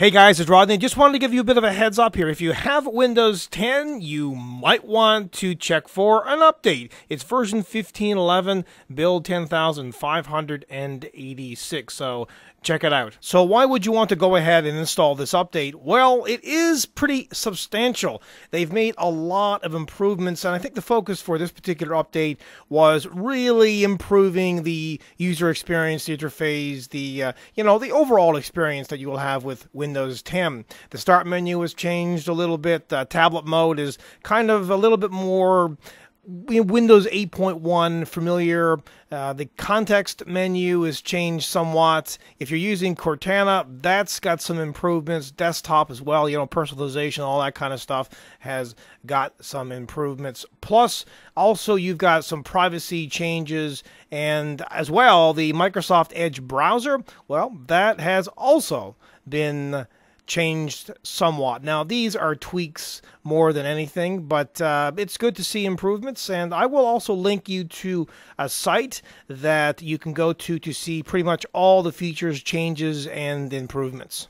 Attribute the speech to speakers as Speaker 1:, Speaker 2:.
Speaker 1: Hey guys, it's Rodney. Just wanted to give you a bit of a heads up here. If you have Windows 10, you might want to check for an update. It's version 1511, build 10586. So check it out. So why would you want to go ahead and install this update? Well, it is pretty substantial. They've made a lot of improvements, and I think the focus for this particular update was really improving the user experience, the interface, the uh, you know the overall experience that you will have with Windows. Windows 10. The start menu has changed a little bit. Uh, tablet mode is kind of a little bit more Windows 8.1 familiar. Uh, the context menu is changed somewhat. If you're using Cortana, that's got some improvements. Desktop as well, you know, personalization, all that kind of stuff has got some improvements. Plus, also, you've got some privacy changes, and as well, the Microsoft Edge browser, well, that has also been changed somewhat. Now, these are tweaks more than anything, but uh, it's good to see improvements. And I will also link you to a site that you can go to to see pretty much all the features, changes, and improvements.